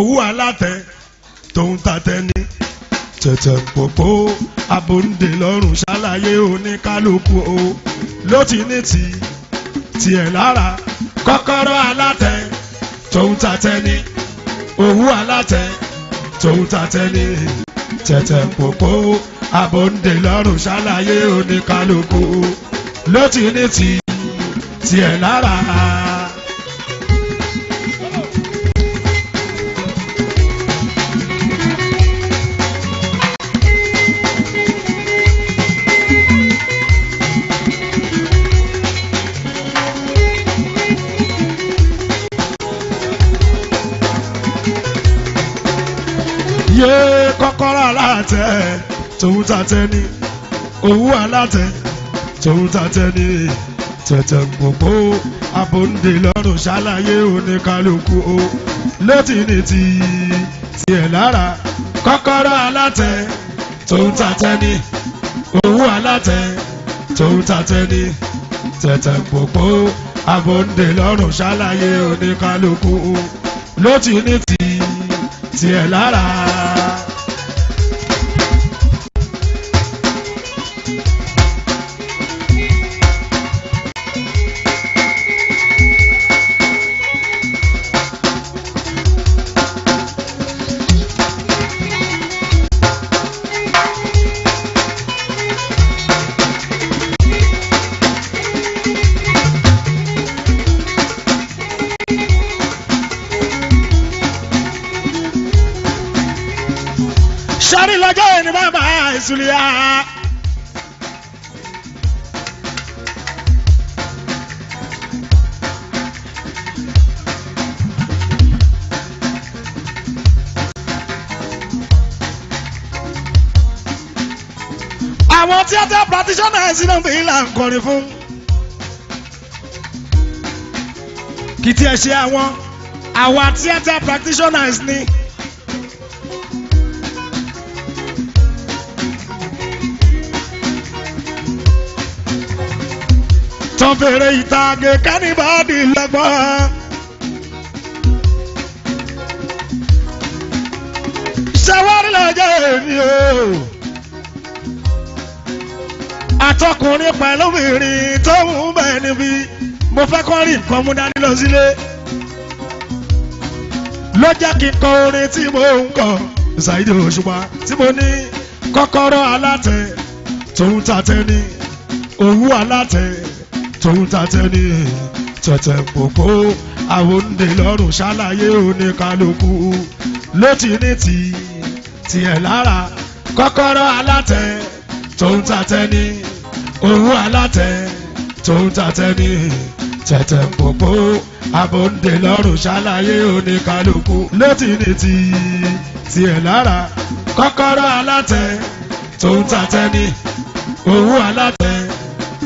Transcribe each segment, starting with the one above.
owó alátẹ tòun tatẹ ní. Tẹ̀tẹ̀ pòpò abòǹde lọ́rùn ṣàlàyé oníkálukú o. Ló ti ní ti tiẹ̀ lára kọ́kọ́rọ́ alátẹ tòun tatẹ ní. Owó alátẹ tòun tatẹ ní. Tẹ̀tẹ̀ pòpò abòǹde lọ́rùn ṣàlàyé oníkálukú ló ti ní ti tiẹ̀ lára. Yé kọ́kọ́rọ́ alátẹ tòun tatẹ ní owó alátẹ tòun tatẹ ní tẹ̀tẹ̀ gbogbo abòǹde lọ́rùn ṣàlàyé oníkálukú o. Létí ní ti tiẹ̀ lára. Kọ́kọ́rọ́ alátẹ tòun tatẹ ní owó alátẹ tòun tatẹ ní tẹ̀tẹ̀ gbogbo abòǹde lọ́rùn ṣàlàyé oníkálukú o. Létí ní ti tiẹ̀ lára. Sari lọ́jọ́ yìí ni bàbá ìsúlẹ̀ àwọn theatre practitioners náà fi là ń kọrin fún. kì í tiẹ̀ ṣe àwọn àwa theatre practitioners ni. Tán fèrè ìtàgé kánìbàdì lọ́gbọ́n. ṣàwárí lọ́jọ́ èmi o. àtọkùnrin pẹ̀lú obìnrin tó ń bẹ̀ níbí mo fẹ́ kọ́ rí nǹkan mú dání lọ sílé. ló jẹ́ kí n kọ orin tí mo ń kọ ṣàìdí òṣùpá tí mo ní kọ́kọ́rọ́ alátẹ tòun tàtẹ́ ní òwú alátẹ tòun tatẹ ní tẹ̀tẹ̀ pòpò àwòǹde lọ́rùn ṣàlàyé oníkálukú ló ti ní ti tiẹ̀ lára kọ́kọ́rọ́ alátẹ. Tòun tatẹ ní owó alátẹ. Tòun tatẹ ní tẹ̀tẹ̀ pòpò àwòǹde lọ́rùn ṣàlàyé oníkálukú ló ti ní ti tiẹ̀ lára kọ́kọ́rọ́ alátẹ. Tòun tatẹ ní owó alátẹ.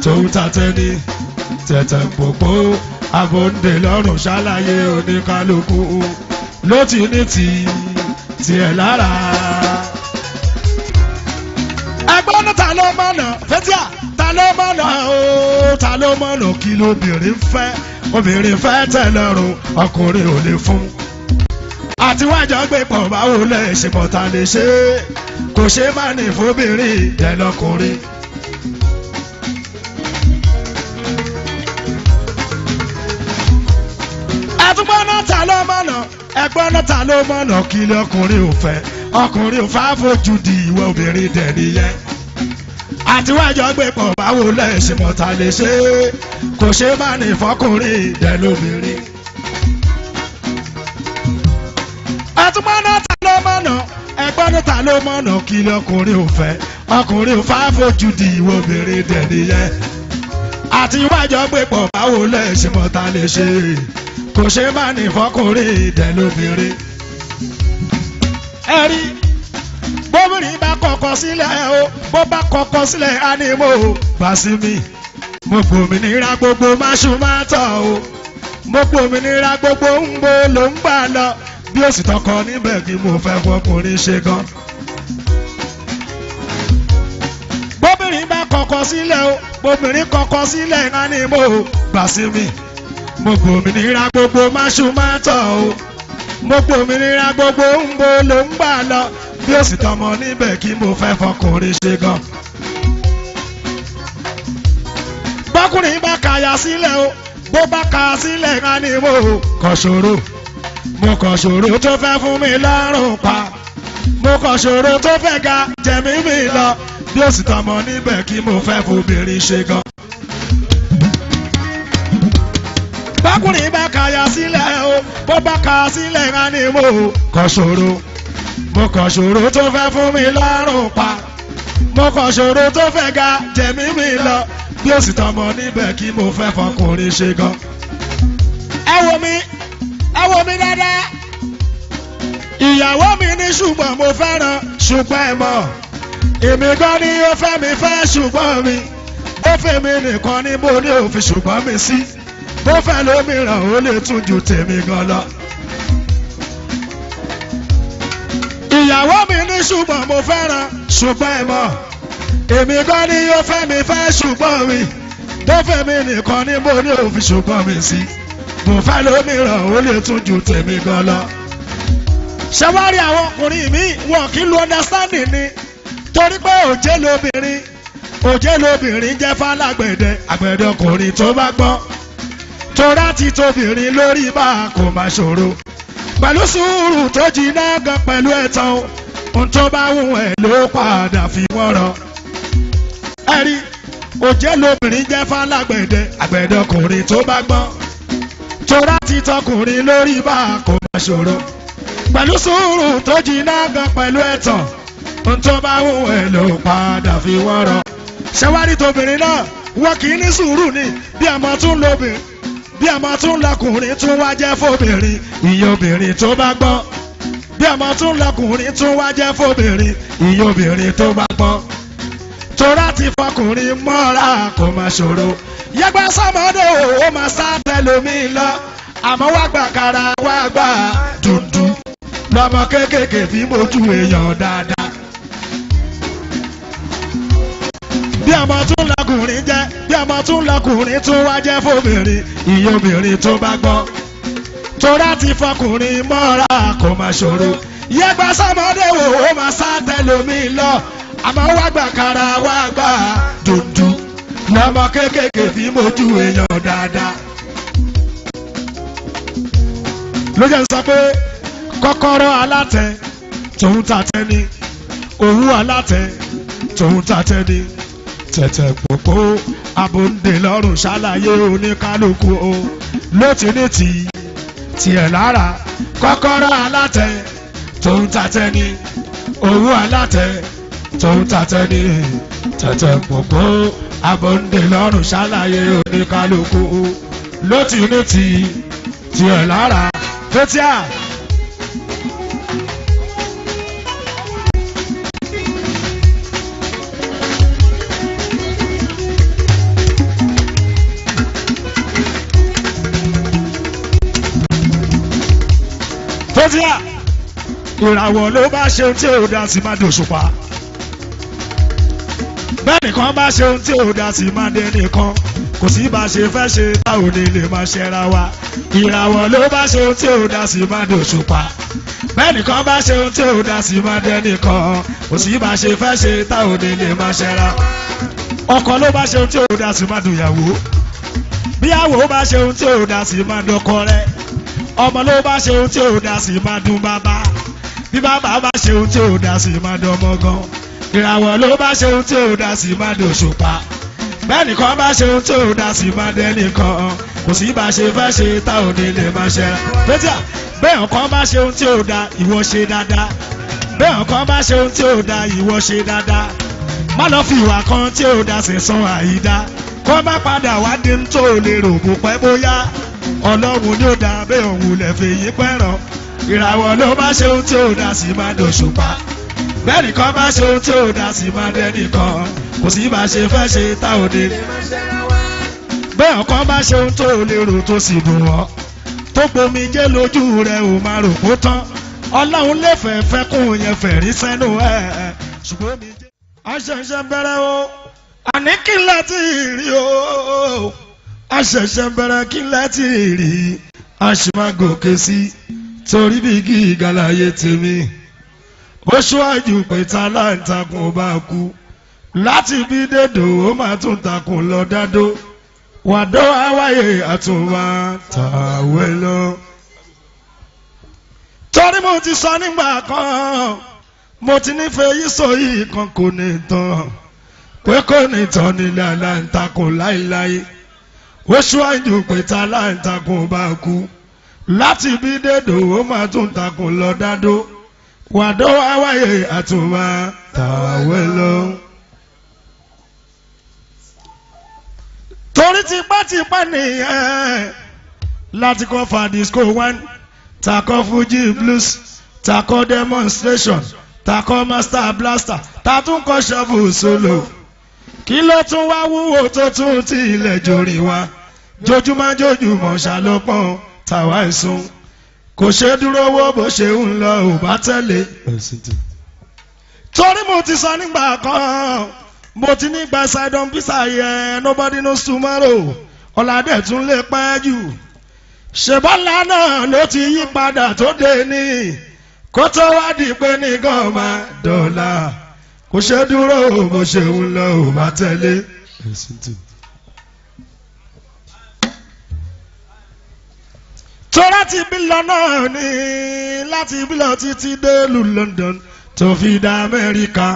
Tòun tatẹ ní tẹ̀tẹ̀ pòpò àbòǹdè lọ́rùn ṣàlàyé oníkálukú. Ló ti ní ti tiẹ̀ lára. ẹgbọ́n ní ta ló mọ̀nà fẹ́tíà ta ló mọ̀nà o ta ló mọ̀nà kí lóbìnrin fẹ́? Obìnrin fẹ́ tẹ̀ lọ́rùn ọkùnrin ò lè fún. àtiwájọ gbé pọ̀ báwo lẹ̀ ṣe pọ̀ ta lè ṣe? Kò ṣe má ní fóbìnrin dẹ̀ ta ló mọ̀nà ẹgbọ́n náà ta ló mọ̀nà kí lé ọkùnrin ò fẹ́ ọkùnrin ò fẹ́ fojú di ìwọ obìnrin dẹ̀ nìyẹn. àtiwájọ gbé pọ̀ báwo lẹ́sìn mọ̀ta lè ṣe é kò ṣe má ní fọkùnrin dẹ̀ lóbìnrin. ẹtúgbọ́n náà ta ló mọ̀nà ẹgbọ́n náà ta ló mọ̀nà kí ọkùnrin ò ọkùnrin ò fẹ́ di ìwọ obìnrin dẹ̀ nìyẹn. àtiwájọ gbé pọ̀ báwo lẹ́sìn mọ̀ta lè ṣe é kò ṣe má ní fọkùnrin ìdẹ lóbìnrin. ẹ rí bóbìnrin bá kọ̀kọ̀ sílẹ̀ o bó bá kọ̀kọ̀ sílẹ̀ á ní mo bá sí mi. mo gbòmìnira gbogbo máṣu máa tọ̀ o mo gbòmìnira gbogbo ń bo ló ń gbà lọ bí ó sì tọkọ níbẹ̀ kí mo fẹ́ fọkùnrin ṣe gan. bóbìnrin bá kọ̀kọ̀ sílẹ̀ o bóbìnrin kọ̀kọ̀ sílẹ̀ á ní mo bá sí mi mo gbòmìnira gbogbo máṣu máa tọ̀ o. Mo gbòmìnira gbogbo ń bo ló ń gbà lọ. Bí ó sì tọmọ níbẹ̀ kí mo fẹ́ fọkùnrin ṣe gan. bọ́kùnrin bá kàyà sílẹ̀ o. Bó bá kà sílẹ̀ ká ní mo kọ̀ ṣòro. Mo kọ̀ ṣòro tó fẹ́ fún mi lọ́rùn pa. Mo kọ̀ ṣòro tó fẹ́ ga jẹ̀mí mi lọ. Bí ó sì tọmọ níbẹ̀ kí mo fẹ́ fobìnrin ṣe gan. Bọ́kùnrin bá kàyà sílẹ̀ o bó bá kà sílẹ̀ ká ní mo kọ̀ ṣòro. Mo kọ̀ ṣòro tó fẹ́ fún mi lọ́rùn pa. Mo kọ̀ ṣòro tó fẹ́ ga jẹ̀mí mi lọ. Bí ó sì tọmọ níbẹ̀ kí mo fẹ́ fọkùnrin ṣe gan. ẹ wo mi ẹ wo mi dáadáa. Ìyàwó mi ní ṣùgbọ́n mo fẹ́ràn ṣùgbọ́n ẹ mọ̀. Èmi gan ni ó fẹ́ mi fẹ́ ṣùgbọ́n mi. Ó fẹ́ mi nìkan ni mo ní òfin ṣùgbọ́n mi sí bó fẹ́ lómìíràn ó lè tún ju tèmi gan lọ. ìyàwó mi ní ṣùgbọ́n mo fẹ́ràn ṣùgbọ́n ẹ mọ̀ èmi gan ni ó fẹ́ mi fẹ́ ṣùgbọ́n mi. Bó fẹ́ mi nìkan ni mo ní òfin ṣùgbọ́n mi sí. Bó fẹ́ lómìíràn ó lè tún ju tèmi gan lọ. ṣẹ́wárí àwọn ọkùnrin mi? Wọn kì í lo understanding ni. Torí pé òjé lobìnrin òjé lobìnrin jẹ́ fálágbẹ̀dẹ àgbẹ̀dẹ ọkùnrin tó bá gbọ́n torá ti tóbìnrin lórí bá kò má ṣòro. Pẹ̀lú sùúrù tó jiná gan pẹ̀lú ẹ̀tàn ohun tó bá wù ẹ́ ló padà fi wọ́n rọ. ẹ̀rí òjé lobìnrin jẹ́ fálágbẹ̀dẹ àgbẹ̀dẹ ọkùnrin tó bá gbọ́n. Torá ti tọkùnrin lórí bá kò má ṣòro. Pẹ̀lú sùúrù tó jiná gan pẹ̀lú ẹ̀tàn ohun tó bá wù ẹ́ ló padà fi wọ́n rọ. ṣẹ́wárí náà? Wọ́n kì í ní sùúrù ni bí àmọ́ tún lóbìnrin bí ọmọ tún lọkùnrin tún wá jẹ́ fóbìnrin ìyẹn obìnrin tó bá gbọ́n bí ọmọ tún lọkùnrin tún wá jẹ́ fóbìnrin ìyẹn obìnrin tó bá gbọ́n torá ti fọkùnrin mọ́ra kò má ṣòro. Yẹgbẹ́ sọmọdé ó máa sá tẹlomi lọ. Àmọ́ wá gbà kára wá gbà dùndùn lọmọ kéékèèké fi mójú èèyàn dáadáa. bí ọmọ tún lọkùnrin jẹ́ bí ọmọ tún lọkùnrin tún wá jẹ́ fóbìnrin ìyẹn obìnrin tó bá gbọ́n torá ti fọkùnrin mọ́ra kò má ṣòro. Yẹgbẹ́ sọmọdé wò ó máa sá tẹlomi lọ. Àmọ́ wá gbà kára wá gbà dùndùn lọmọ kéékèèké fi mójú èèyàn dáadáa. ló jẹ́ sọ pé kọ́kọ́rọ́ alátẹ tòun tàtẹ ni. Òwú alátẹ tòun tàtẹ ni tẹ̀tẹ̀ pòpò abòǹde lọ́rùn ṣàlàyé oníkálukú o. Ló ti ní tì í tiẹ̀ lára. Kọ́kọ́rọ́ alátẹ tòun tàtẹ ni òwú alátẹ tòun tàtẹ ni tẹ̀tẹ̀ pòpò lọ́rùn ṣàlàyé oníkálukú o. Ló ti ní tì tiẹ̀ lára. Fétíà. Fétíà ìràwọ̀ ló bá ṣe ohun tí ò dá sí máa dòṣùpá bẹ́ẹ̀ nìkan bá ṣe ohun tí ò dá sí máa dé nìkan. Kò sí bá ṣe fẹ́ ṣe tá ò ní lè máa ṣẹra wa? Ìràwọ̀ ló bá ṣe ohun tí ò dá sí máa dòṣùpá bẹ́ẹ̀ nìkan bá ṣe ohun tí ò dá sí máa dé nìkan. Kò sí bá ṣe fẹ́ ṣe tá ò ní lè máa ṣẹra ọkọ ló bá ṣe ohun tí ò dá sí máa dòyàwó bíyàwó bá ṣe ohun tí ò dá sí máa dọkọ rẹ̀ ọmọ ló bá ṣe ohun tí ò dá sí máa dún bàbá. Bí bàbá bá ṣe ohun tí ò dá sí máa dọmọ gan. Ìràwọ̀ ló bá ṣe ohun tí ò dá sí máa dòṣùpá bẹ́ẹ̀ nìkan bá ṣe ohun tí ò dá sí máa dẹ́nìkan kò sí bá ṣe fẹ́ ṣe tá ò ní lè máa ṣe. Pétíà bẹ́ẹ̀ ọ̀kan bá ṣe ohun tí ò dá ìwọ ṣe dáadáa. Bẹ́ẹ̀ ọ̀kan bá ṣe ohun tí ò dá ìwọ ṣe dáadáa. Má lọ fi ìwà kan tí ò dá sí san àyídá kó má padà wá dín tó lè rò pẹ́ bóyá ọlọ́run ló dá bẹ́ẹ̀ òun lè fi yí pẹ́ràn. Ìràwọ̀ ló bá ṣe ohun tí ò dá sí máa dòṣùpá bẹ́ẹ̀ nìkan bá ṣe ohun tí ò dá sí máa dẹ́nìkan kò sí bá ṣe fẹ́ ṣe tá ò ní. bẹ́ẹ̀ ọ̀kan bá ṣe ohun tó lérò tó sì dùn ọ́ tó gbomi jẹ́ lójú rẹ̀ ò máa rò kó tán. Ọlọ́run lè fẹ́ fẹ́ kún yẹn fẹ̀rí sẹ́nu ẹ̀ ṣùgbọ́n mi jẹ́. àṣẹ̀ṣẹ̀ bẹ̀rẹ̀ o. Àní láti rí o àṣẹ̀ṣẹ̀ bẹ̀rẹ̀ kí láti rí. A sì máa gòkè sí torí bí kí ìgàlàyé tèmi. Ó ṣíwájú pé táláǹtakùn bá kú. Láti bí dédò ó máa tún takùn lọ dádó. Wàdó àwáyé àtúnwá tàwé lọ. torí mo ti sọ nígbà kan mo ti nífẹ̀ẹ́ yìí sọ kan kò ní tán. Pé kò ní tán nílẹ̀ aláǹtakùn láéláé ó ṣíwájú pé táláǹtakùn bá kú láti bí dédò ó máa tún takùn lọ dádó wàdó àwáyé àtúnwá tàwé lọ. torí tipátipá nìyẹn láti kọ́ fa disco one takọ́ fuji blues takọ́ demonstration takọ́ master blaster tatún kọ́ shovel solo kí ló tún wá wúwo tó tún ti ilẹ̀ jòrì wa? Jojúmọ́ jojúmọ́ ṣàlọ́pọ̀n tàwa ẹ̀sùn kò ṣe dúró wó bó ṣe ń lọ ò bá tẹ̀lé. torí mo ti sọ nígbà kan mo ti ní gba sidon visa yẹn nobody knows tomorrow. Ọ̀làdẹ̀ tún lè pẹ́ jù. Ṣèbọ́lá náà ló ti yí padà tó dé ní kó tó wá di pé ní gọ́ọ̀mà dọ́là kò ṣe dúró bó ṣe ń lọ ò bá tẹ̀lé. tó láti bí lọ náà ní láti bí lọ títí dé lu London tó fi dá Amẹ́ríkà.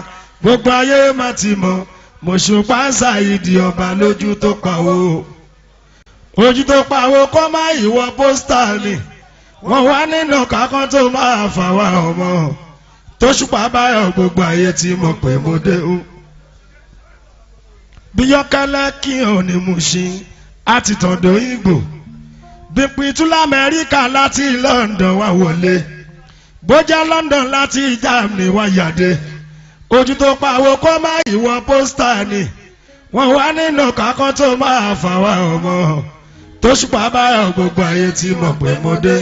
Gbogbo ayé má ti mọ̀ mọ̀ṣùpá ṣàìdì ọba lójú tó pawó ojú tó pawó kọ́ má ìwọ pósítà ni. Wọ́n wá nínú kákan tó máa fà wá ọmọ tó ṣùpá báyọ̀ gbogbo ayé ti mọ̀ pé mo dé o. bí yọkẹlẹ kí n ní mú ṣí àti tọ̀dọ̀ ìgbò. Bípitú lamẹ́ríkà láti London wá wọlé. Bójá London láti Germany wá yàdé. Ojú tó pawó kó má ìwọ pósítà ni. Wọ́n wá nínú kákan tó máa fà wá ọmọ. Tó ṣùpá báyọ̀ gbogbo ayé ti mọ̀ pé mo dé.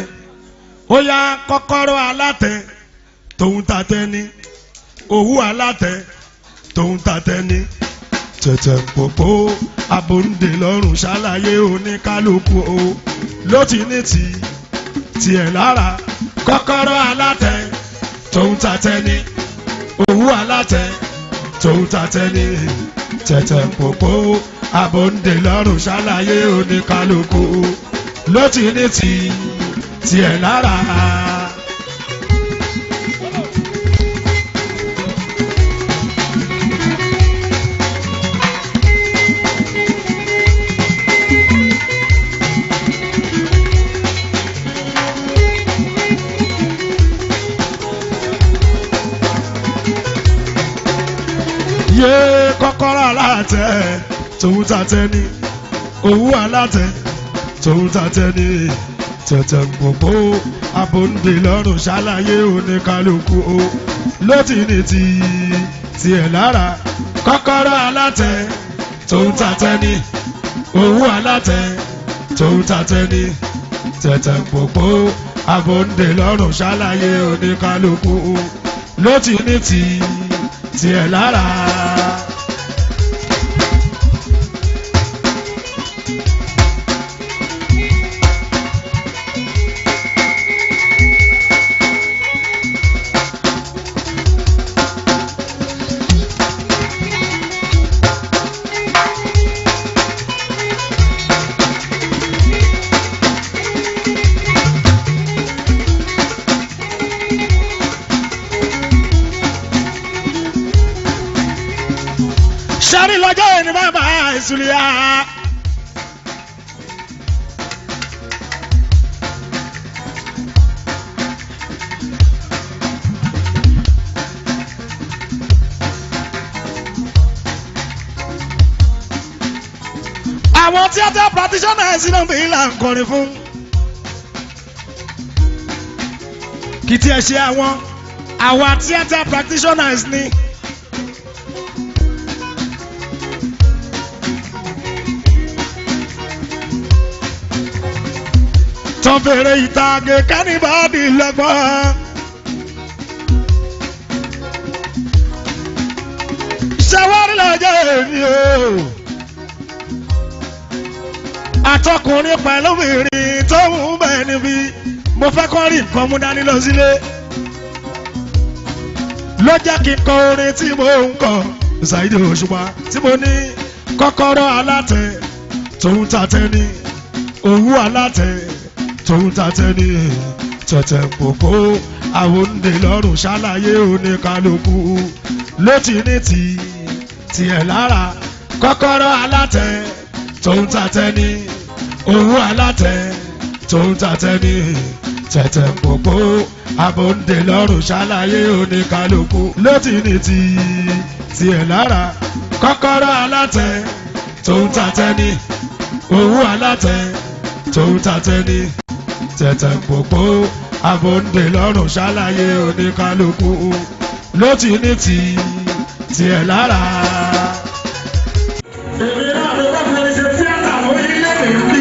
Ó yá kọ́kọ́rọ́ alátẹ tòun tatẹ ní òwú alátẹ tòun tatẹ ní tẹ̀tẹ̀ pòpò abòǹdè lọ́rùn ṣàlàyé oníkálukú o. Ló ti ní ti tiẹ̀ lára kọ́kọ́rọ́ alátẹ tòun tatẹ ní òwú alátẹ tòun tatẹ ní tẹ̀tẹ̀ pòpò abòǹdè lọ́rùn ṣàlàyé oníkálukú ló ti ní ti tiẹ̀ lára. Yé kọ́kọ́rọ́ alátẹ tòun tàtẹ ní òwú alátẹ tòun tàtẹ ní tẹ̀tẹ̀ gbogbo abòǹdè lọ́rùn ṣàlàyé oníkálukú o. Ló ti ní ti tiẹ̀ lára kọ́kọ́rọ́ alátẹ tòun tàtẹ ní òwú alátẹ tòun tàtẹ ní tẹ̀tẹ̀ gbogbo abòǹdè lọ́rùn ṣàlàyé oníkálukú o. Ló ti ní ti tiẹ̀ lára. Ìsúlẹ̀ àwọn theatre practitioners náà bí là ń kọrin fún. kì í tiẹ̀ ṣe àwọn àwa theatre practitioners ni. Tán fèrè ìtàgé kánìbàdì lọ́gbọ́n. ṣàwárí lọ́jọ́ èmi o. àtọkùnrin pẹ̀lú obìnrin tó ń bẹ̀ níbí mo fẹ́ kọ́ rí nǹkan mú dání lọ sílé ló jẹ́ kí n kọ orin tí mo ń kọ Saheed Òṣùpá tí mo ní kọ́kọ́rọ́ alátẹ tòun tàtẹ ní òwú alátẹ tòun tàtẹ ní tẹ̀tẹ̀ pòpò àwọn òǹdè lọ́rùn ṣàlàyé oníkálukú. Ló ti ní tì tiẹ̀ lára kọ́kọ́rọ́ alátẹ tòun tàtẹ ní. Òwú alátẹ tòun tàtẹ ní tẹ̀tẹ̀ pòpò àbòǹdè lọ́rùn ṣàlàyé oníkálukú. Ló ti ní tì tiẹ̀ lára kọ́kọ́rọ́ alátẹ tòun tàtẹ ní. Òwú alátẹ tòun tàtẹ ní tẹ̀tẹ̀ pòpò àbòǹdè lọ́rùn ṣàlàyé oníkálukú ló ti ní tì tiẹ̀ lára. Èmi náà ló bá fi ṣe tíátà lórí ilé mi bí.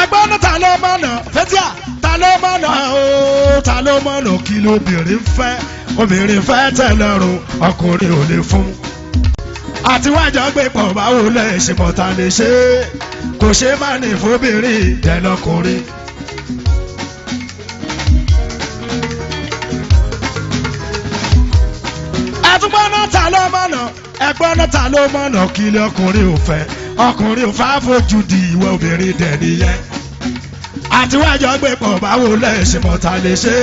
ẹgbẹ́ ní ta ló mọ̀nà fẹ́tíà ta ló mọ̀nà ooo ta ló mọ̀nà kí lóbìnrin fẹ́ obìnrin fẹ́ tẹ̀ lọ́rùn ọkùnrin ò lè fún. Àtiwájọ gbé pọ̀ báwo lẹ̀ ṣe mọ̀ ta lè ṣe. Kò ṣe má ní fóbìnrin dẹ̀ lọ́kùnrin. ẹtúgbọ́n náà ta ló mọ̀nà ẹgbọ́n náà ta ló mọ̀nà kí lé ọkùnrin ò fẹ́. Ọkùnrin ò fojú di ìwọ obìnrin dẹ̀ nìyẹn. Àtiwájọ gbé pọ̀ báwo lẹ̀ ṣe lè ṣe.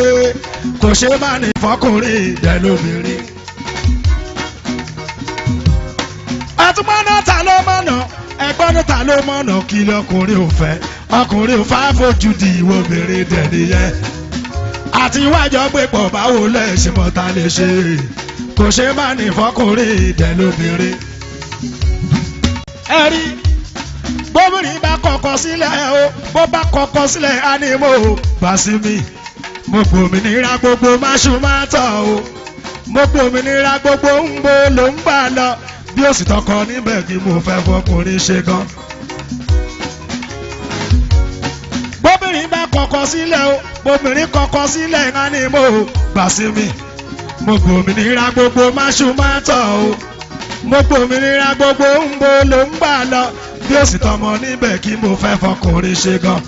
Kò ṣe má ní fọkùnrin dẹ̀ náà ta ló mọ̀nà? Ẹgbọ́n ta ló mọ̀nà? Kí lé ọkùnrin ò fẹ́? Ọkùnrin ò fà fojú di ìwọ obìnrin dẹ̀ nìyẹn. Àti iwájọ gbé pọ̀ báwo lẹ̀ ṣe mọ̀ ta lè ṣe? Kò ṣe má ní fọkùnrin ìdẹ̀ lóbìnrin. ẹ rí bóbìnrin bá kọ̀kọ̀ sílẹ̀ o bó bá kọ̀kọ̀ sílẹ̀ á ní mo bá sí mi. Mo gbòmìnira gbogbo máṣu o. Mo gbòmìnira gbogbo ń bo ló ń bà lọ bí ó sì tọkọ níbẹ̀ kí mo fẹ́ fọkùnrin ṣe gan. bóbìnrin bá kọ̀kọ̀ sílẹ̀ o bóbìnrin kọ̀kọ̀ sílẹ̀ ńlá ni mo gbà sí mi mo gbòmìnira gbogbo máṣu máa tọ̀ o mo gbòmìnira gbogbo ń bo ló ń gbà lọ bí ó sì tọmọ níbẹ̀ kí mo fẹ́ fọkùnrin ṣe gan.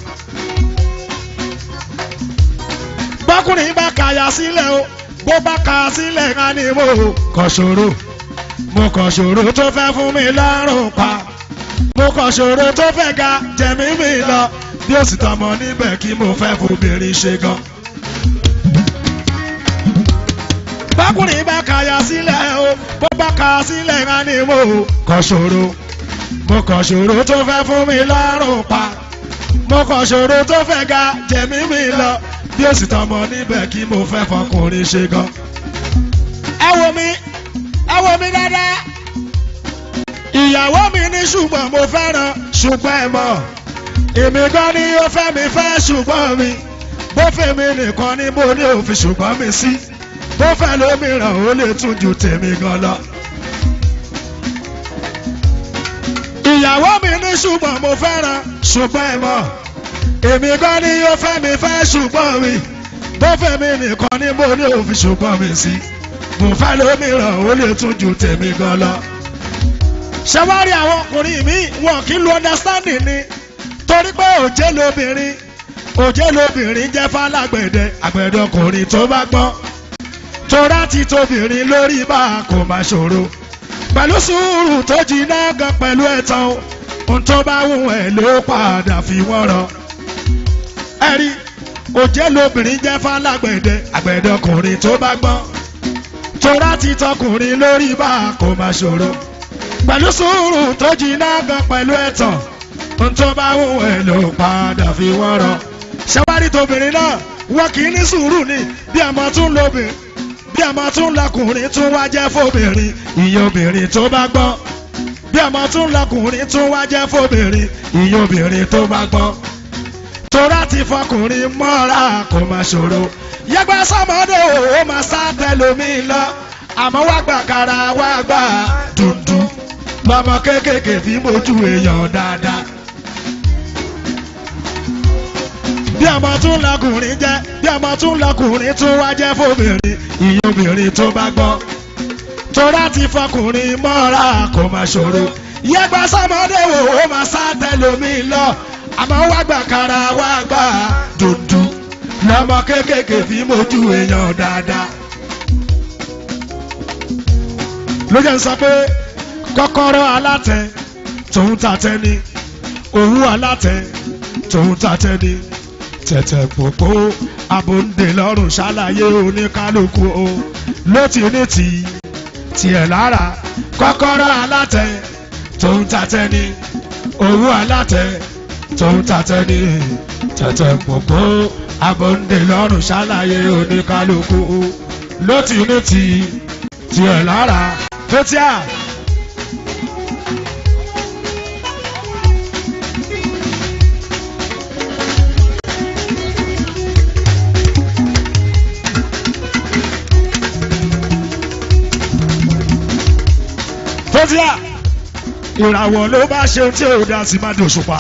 bọ́kùnrin bá kàyà sílẹ̀ o bó bá kà sílẹ̀ ńlá ni mo kọ̀ ṣòro mo kọ̀ ṣòro tó fẹ́ fún mi lọ́rùn pa. Mo kọ̀ ṣòro tó fẹ́ ga jẹ̀mí mi lọ. Bí ó sì tọmọ níbẹ̀ kí mo fẹ́ fobìnrin ṣe gan. bákùnrin bá kàyà sílẹ̀ o bó bá kà sílẹ̀ ńlá ni mo. Kọ̀ ṣòro mo kọ̀ ṣòro tó fẹ́ fún mi lọ́rùn pa. Mo kọ̀ ṣòro tó fẹ́ ga jẹ̀mí mi lọ. Bí ó sì tọmọ níbẹ̀ kí mo fẹ́ fọkùnrin ṣe gan. ẹ wo mi wo mi dáadáa. Ìyàwó mi ní ṣùgbọ́n mo fẹ́ràn ṣùgbọ́n ẹ mọ̀. Èmi gan ni ó fẹ́ mi fẹ́ ṣùgbọ́n mi. Bó fẹ́ mi nìkan ni mo ní òfin ṣùgbọ́n mi sí. Bó fẹ́ lómìíràn ó lè tún ju tèmi gan lọ. ìyàwó mi ní ṣùgbọ́n mo fẹ́ràn ṣùgbọ́n ẹ mọ̀. Èmi gan ni ó fẹ́ mi fẹ́ ṣùgbọ́n mi. Bó fẹ́ mi nìkan ni mo ní òfin ṣùgbọ́n mi sí bó fẹ́ lómìíràn ó lè tún ju tèmi gan lọ. ṣé wá rí àwọn ọkùnrin mi? Wọn kì í lu understanding ni. Torí pé òjé lobìnrin òjé lobìnrin jẹ́ fálágbẹ̀dẹ àgbẹ̀dẹ ọkùnrin tó bá gbọ́n. Torá ti tóbìnrin lórí bá a kò má ṣòro. Pẹ̀lú sùúrù tó jiná gan pẹ̀lú ẹ̀tàn ohun tó bá wù ẹ́ ló padà fi wọ́n rọ. ẹ rí òjé lobìnrin jẹ́ fálágbẹ̀dẹ àgbẹ̀dẹ ọkùnrin tó bá gbọ́n torá ti tọkùnrin lórí bá a kò má ṣòro. Pẹ̀lú sùúrù tó jiná gan pẹ̀lú ẹ̀tàn ohun tó bá wù ẹ́ ló padà fi wọ́n rọ. ṣẹ́wárí tóbìnrin náà wọ́n kì í ní sùúrù ni. Bí àmọ́ tún lóbìnrin bí àmọ́ tún lọkùnrin tún wá jẹ́ fóbìnrin ìyẹn obìnrin tó bá gbọ́n bí àmọ́ tún lọkùnrin tún wá jẹ́ fóbìnrin ìyẹn obìnrin tó bá gbọ́n torá ti fọkùnrin mọ́ra kò má ṣòro yẹgbẹ́ sọmọdé ó máa sá tẹlomi lọ. Àmọ́ wá gbà kára wá gbà dùndùn lọmọ kéékèèké fi mójú èèyàn dáadáa. bí ọmọ tún lọkùnrin jẹ́ bí ọmọ tún lọkùnrin tún wá jẹ́ fóbìnrin ìyẹn obìnrin tó bá gbọ́n torá ti fọkùnrin mọ́ra kò má ṣòro. Yẹgbà sọmọdé ó máa sá tẹlomi lọ. Àmọ́ wá gbà kára wá gbà dòdò lọmọ kéékèèké fi mójú èèyàn dáadáa. ló jẹ́ ń sọ pé kọ́kọ́rọ́ alátẹ tòun tàtẹ ni. Òwú alátẹ tòun tàtẹ ni. Tẹ̀tẹ̀ pòpò abòǹdè lọ́rùn ṣàlàyé oníkálukú o. Ló ti ní tì í tiẹ̀ lára. Kọ́kọ́rọ́ alátẹ tòun tàtẹ ni. Òwú alátẹ tòun tàtẹ ni. Tẹ̀tẹ̀ pòpò abòǹdè lọ́rùn ṣàlàyé oníkálukú. Ló ti ní í tiẹ̀ lára. Fétíà. fétíà ìràwọ̀ ló bá ṣe tí ò dá sí máa dòṣùpá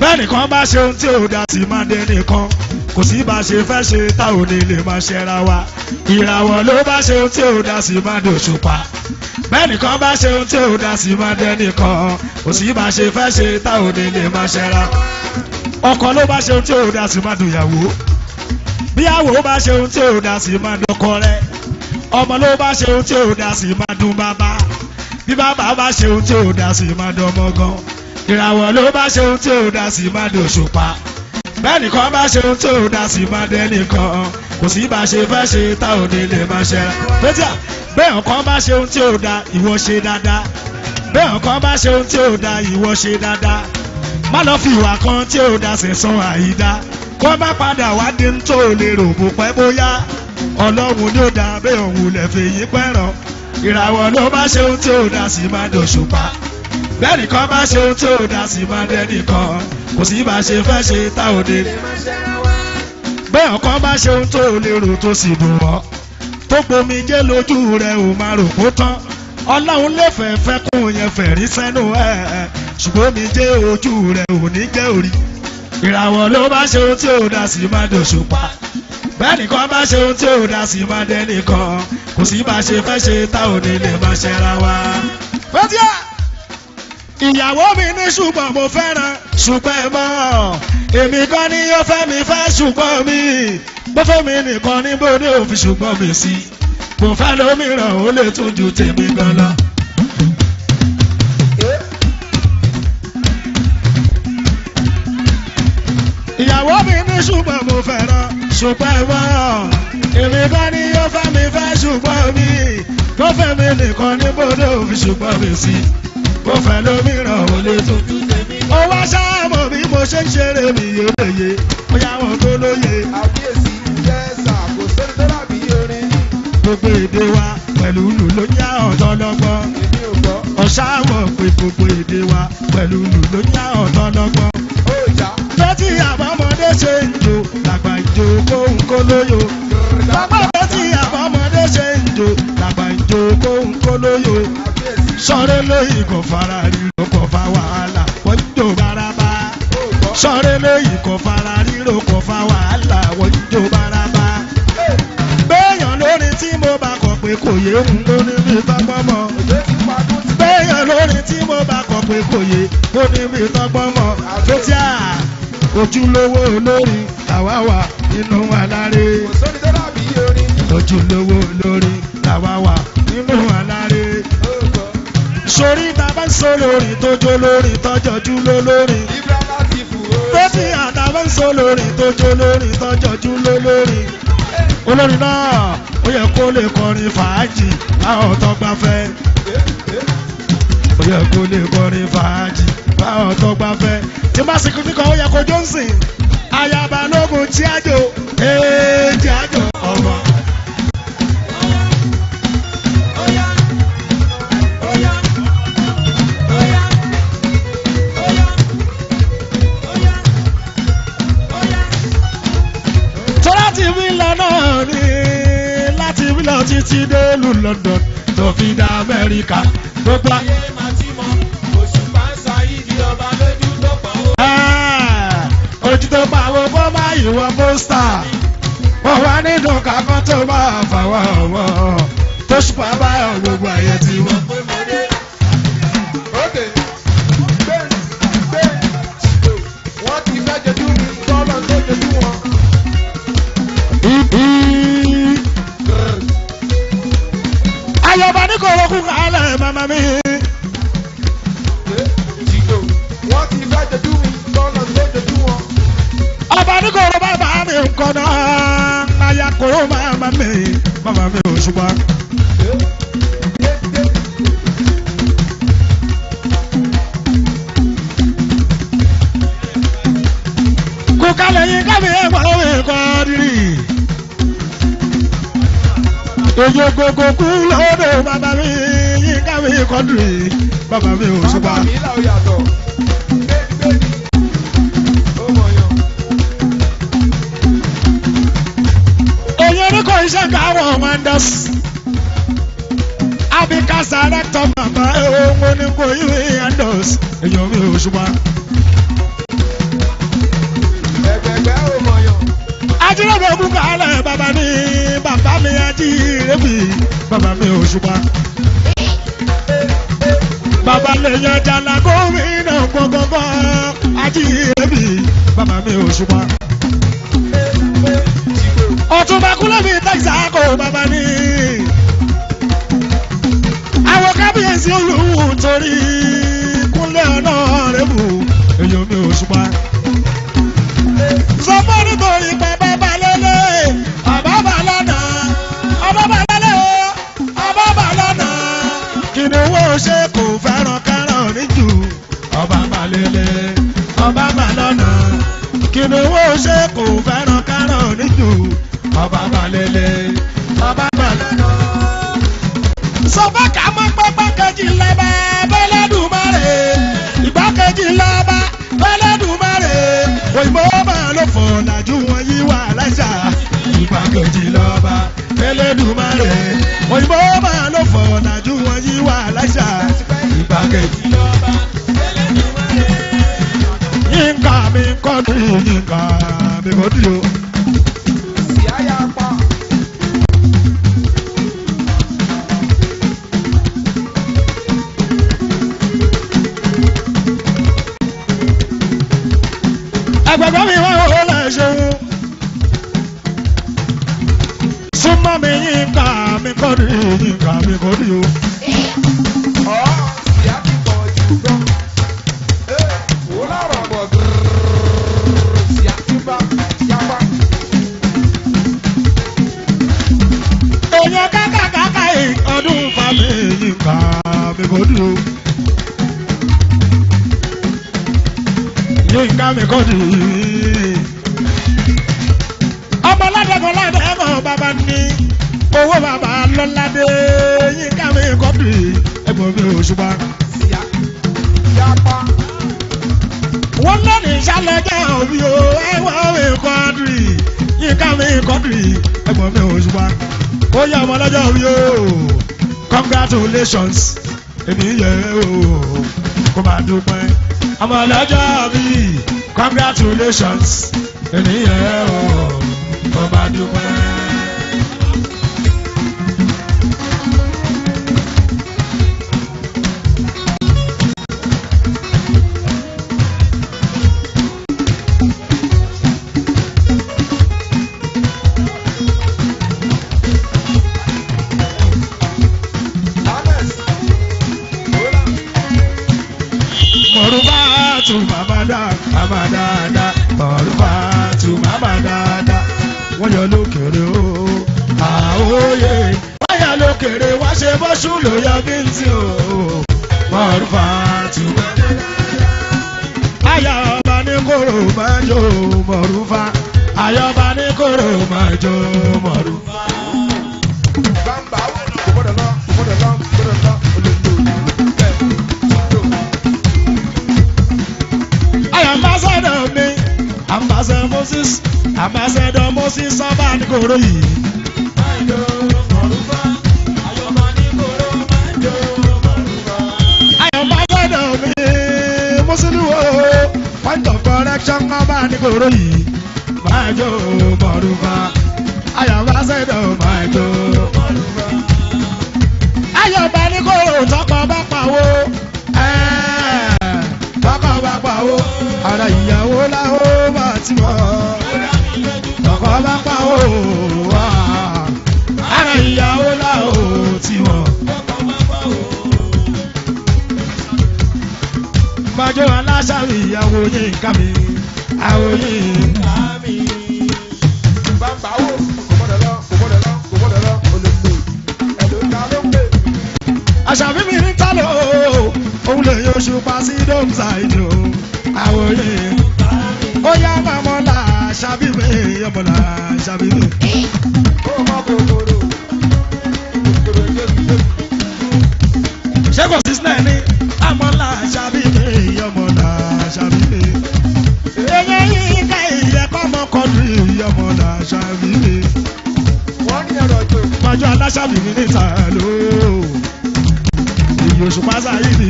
bẹ́ẹ̀ nìkan bá ṣe ohun tí ò dá sí máa dé nìkan. Kò sí bá ṣe fẹ́ ṣe tá ò ní lè máa ṣẹra wa. Ìràwọ̀ ló bá ṣe ohun tí ò dá sí máa dòṣùpá bẹ́ẹ̀ nìkan bá ṣe ohun tí ò dá sí máa dé nìkan. Kò sí bá ṣe fẹ́ ṣe tá ò ní lè máa ṣẹra. Ló bá ṣe ohun tí ò dá sí máa dòyàwó bíyàwó bá ṣe ohun tí ò dá sí máa dọkọ rẹ. Ọmọ ló bá ṣe ohun tí ò dá sí máa dún bàbá. Bí bàbá bá ṣe ohun tí ò dá sí máa dọmọ gan ìràwọ̀ ló bá ṣe ohun tí ò dá sí máa dòṣùpá bẹ́ẹ̀ nìkan bá ṣe ohun tí ò dá sí máa dẹ́ nìkan kò sí bá ṣe fẹ́ ṣe tá ò ní lè máa ṣe. Pétíà bẹ́ẹ̀ ọ̀kan bá ṣe ohun tí ò dá ìwọ ṣe dáadáa. Bẹ́ẹ̀ ọ̀kan bá ṣe ohun tí ò dá ìwọ ṣe dáadáa. Má lọ fi ìwà kan tí ò dá sẹ̀sán àyídá kó má padà wá dé ń tó lè rò bó pẹ́ bóyá. Ọlọ́run ló dá bẹ́ẹ̀ òun lè fi yí pẹ́ràn. Ìràwọ̀ bẹ́ẹ̀ nìkan bá ṣe ohun tí ò dá sí máa dẹ́ nìkan. Kò sí bá ṣe fẹ́ ṣe tá ò dé. Bẹ́ẹ̀ ọ̀kan bá ṣe ohun tó lérò tó sì dùn wọ́ tó gbomi jẹ́ lójú rẹ̀ ò máa rò kó tán. Ọlọ́run lè fẹ́ fẹ́ kún yẹn fẹ̀rí sẹ́nu ẹ̀ ẹ̀. Ṣùgbọ́n mi jẹ́ ojú rẹ̀ ò ní jẹ́ orí. Ìràwọ̀ ló bá ṣe ohun tí ò dá sí máa dòṣùpá bẹ́ẹ̀ nìkan bá ṣe ohun tí ò dá sí máa dẹ́ nìkan. Kò sí bá ṣe fẹ́ ṣe tá ò lè máa ṣẹra wa. fẹ́tíà ìyàwó mi ní ṣùgbọ́n mo fẹ́ràn ṣùgbọ́n ẹ mọ́ èmi kan ní yóò fẹ́ mi fẹ́ ṣùgbọ́n mi. Bó fẹ́ mi nìkan ní bó ní òfin ṣùgbọ́n mi sí. Mo fẹ́ lómìíràn ó lè tún ju tèmi gan lọ. ìyàwó mi ní ṣùgbọ́n mo fẹ́ràn ṣùgbọ́n ẹ mọ́ èmi kan ní yóò fẹ́ mi fẹ́ ṣùgbọ́n mi. Bó fẹ́ mi nìkan ní bó ní òfin ṣùgbọ́n mi sí mo fẹ́ lómìíràn ò lè tèmi. ó wá ṣáàmù bí mo ṣe ń ṣeré mi yéléyé bóyá wọn tó lóye àbíyèsí yẹ́sà kò sóri tó dàbí orin gbogbo èdè wa pẹ̀lú lù ló ń yá ọ̀tọ̀ lọ́gbọ́n. èmi ò gbọ́ pé gbogbo èdè wa pẹ̀lú lù ló ń yá ọ̀tọ̀ lọ́gbọ́n. ó ìjà tẹ́tí àbámọ́dé ṣe ń jò làgbà ìjò kóhun kó lóyò. bàbá tẹ́tí àbámọ́dé ṣe ń jò làgbà ìjò kóhun kó lóyò. Sọ̀rẹ́ lóyìn kò fara ríro kò fa wàhálà wọ́n jò gbọ́ sọ̀rẹ́ lóyìn kò fara ríro kò fa wàhálà wọ́n jò bárabá. béèyàn lórí tí mo bá kọ̀ pé kò yé ń lórí mi fagbọ́n mọ́. òjò ti padùn ti béèyàn lórí tí mo bá kọ̀ pé kò yé kó ní tọ́gbọ́n mọ́. àfẹ́tí à ojúlówó olórí làwa wà nínú orin ojúlówó olórí làwa wà sórí bàbá ń sọ lórí tó jó lórí tọ́jọ́jú ló lórí. ibra láti fò ó Bẹ́ẹ̀ni àtàwọn ń sọ lórí tó jó lórí tọ́jọ́jú ló lórí. Olórin náà ó yẹ kó lè kọrin fàájì báwọn tó. Ó yẹ kó lè kọrin fàájì báwọn tó. Tí bá sìnkú tí kan ó yẹ kó Johnson. Ayaba lógun tí àjò ee tí àjò ọmọ. Bí lọ títí dé ìlú London tó fi dá Amẹ́ríkà. Gbogbo. ayé máa ti mọ òṣùpá ń sa igi ọba lójú tó pọ̀ ó ojú tó pa àwọn kó má yíwọ pósítà. Wọ́n wá nínú kakọ́ tó máa fàwọn ọ̀wọ́. Tó ṣùpá báyọ̀ gbogbo ayé market. yínká mi kọ́ dùn yínká mi kò dùn yóò. ọmọ lọ́jọ́ mi congratulations ènìyàn ẹ̀ ọ́ ọba dúpẹ́. olùyọdé. àṣàbí mi ń tálò òun lè yọ ṣùpá sí domsaito àwòrè ó yá màmọ́lá àṣàbí mi ọmọlá àṣàbí mi. ṣé kò sí sílẹ̀ ni àmọ́lá àṣàbí mi ọmọlá àṣàbí mi. èyí yìí ká ìyẹ́kọ́ mọ́kànlú ọmọlá àṣàbí mi. wọ́n ní ẹ̀rọ ìjọ. màjọ aláṣàbí mi níta lóò èyí Òṣùpá Sáyídì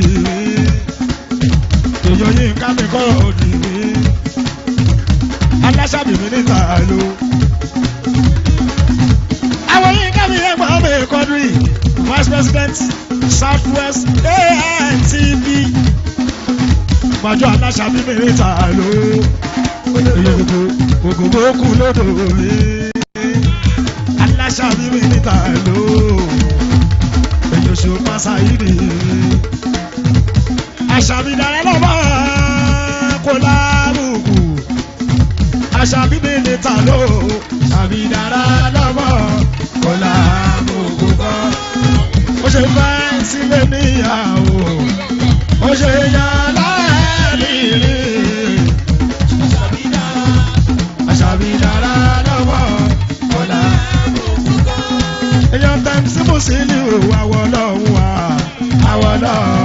èyí Oyinka mi kọ́ òdì mi aláṣàbí mi níta ló. àwọn Oyinka mi yẹn gbọ́n mi kọ́dúrì vice president southwest AITB gbàjọ aláṣàbí mi níta ló. èyí ògògbò kú lódò mi aláṣàbí mi níta ló. Òṣùpá Sáyídì. Àṣàbí dára lọ́ba kò lábùkù. Àṣàbí délé ta ló. Àṣàbí dára lọ́ba kò lábùkù kọ́. Ó ṣe fẹ́ sílé níyàwó. Ó ṣe yá láàárín rí. Àṣàbí dára lọ́ba kò lábùkù kọ́. Èèyàn tẹ̀ sí mùsùlùmí wà wọ́lọ́. Lord.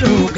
Madruga.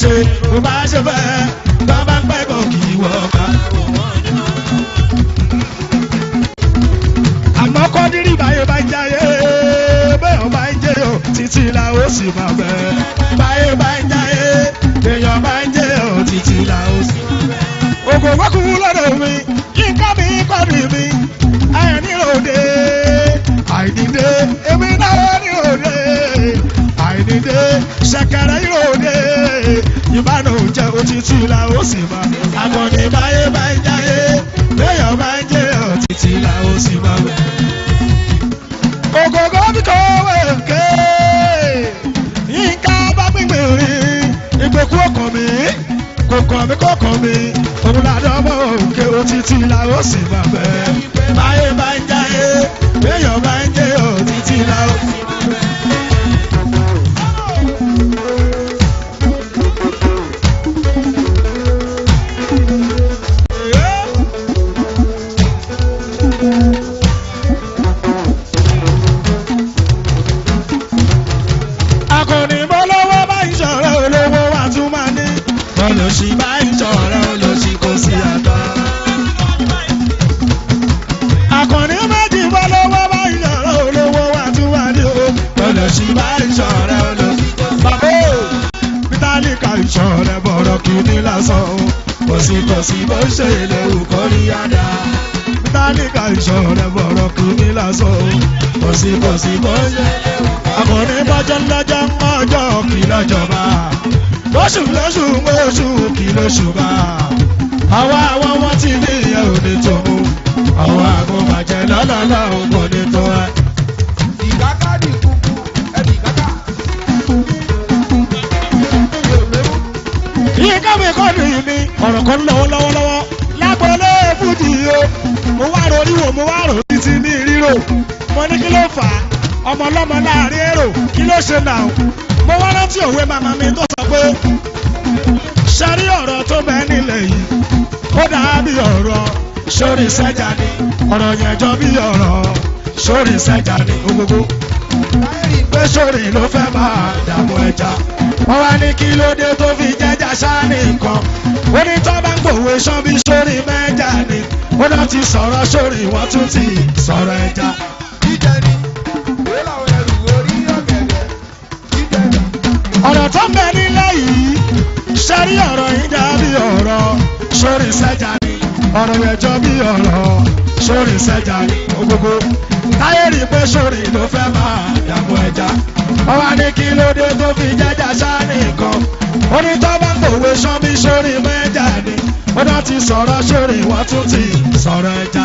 ṣe bó bá ṣe fẹ́. òtútù la ó sì mọ àkànní báyé bá ń jáyé béèyàn bá ń jẹ òtítì la ó sì mọ. ògògó bí kò wèké yínká bá gbígbé rí ìgbèkú ọkàn mi kò kàn mí kò kàn mí òun òkè òtítì la ó sì mọ bẹ́ẹ̀. báyé bá jáyé béèyàn bá ń bá àwa àwọn wọn ti ní ìyẹn ò ní tó. Mú àwọn àgùnbàjẹ́ lọ́lọ́lọ́ ò kò ní tó ẹ. ìdákàdì kúkú ẹnì kàkà. yìí káwé kọ́ ni mi ọ̀rọ̀ kan lọ́wọ́ lọ́wọ́lọ́wọ́. Lágbọ́lé fújì o. Mo wá ro oríwò mo wá rò títí ní ríro. Mo ní kí ló fà á? Ọmọ ọlọ́mọ láàárín èrò kí ló ṣe nà ó mo wá rántí òwe màmá mi tó dàbí ọ̀rọ̀ sórí sẹ́jà ni ọ̀rọ̀ yẹn jọ bí ọ̀rọ̀ sórí sẹ́jà ni gbogbo. Pé sórí ló fẹ́ máa dààmú ẹja. Wọ́n wá ní kí ló dé tó fi jẹ́jà sáni nǹkan. Ó ní tó bá ń gbòwe sán bí sórí mẹ́jà ni. Ó náà ti sọ̀rọ̀ sórí wọ́n tún ti sọ̀rọ̀ ẹja. ọ̀rọ̀ tó ń bẹ nílẹ̀ yìí sẹ́rí ọ̀rọ̀ yìí dàbí ọ̀rọ̀ sórí sẹ́jà ọ̀rọ̀ ẹjọ́ bí ọ̀rọ̀ sórí sẹ́jà gbogbo táyé rí pé sórí ló fẹ́ máa dààmú ẹja. Wọ́n wá ní kí ló dé tó fi jẹ́jà sáni nǹkan ó ní tó bá ń gbòwe sán bí sórí mẹ́jà ni. Ó ti sọ̀rọ̀ sórí wọ́n tún ti sọ̀rọ̀ ẹja.